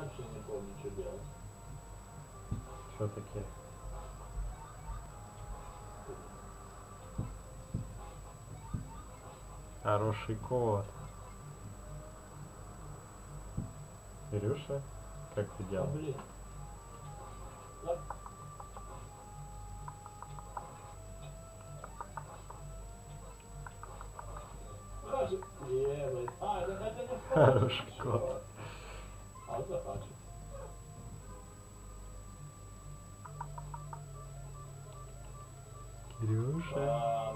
вообще не помню, что делать. Що таке? Хороший кот. Кирюша, как ты делал? блин. Блин. А, не Хороший кот. Кирюша. А,